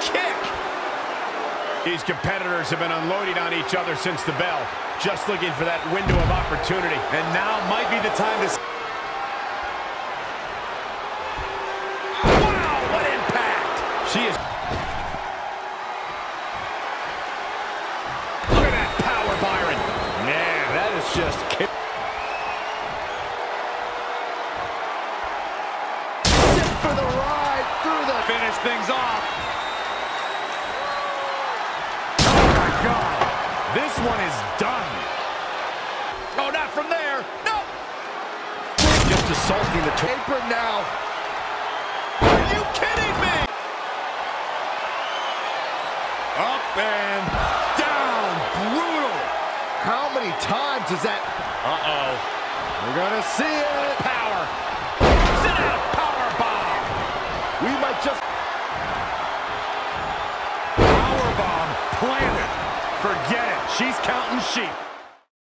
kick. These competitors have been unloading on each other since the bell. Just looking for that window of opportunity. And now might be the time to... Wow, what impact! She is... Look at that power, Byron. Man, that is just... Sit for the ride through the... Finish things off. This one is done. Oh, not from there. No. Just assaulting the... Apron now. Are you kidding me? Up and down. Brutal. How many times is that? Uh-oh. We're gonna see it. Power. Sit out. Power bomb. We might just... Power bomb planted. Forget it. She's counting sheep.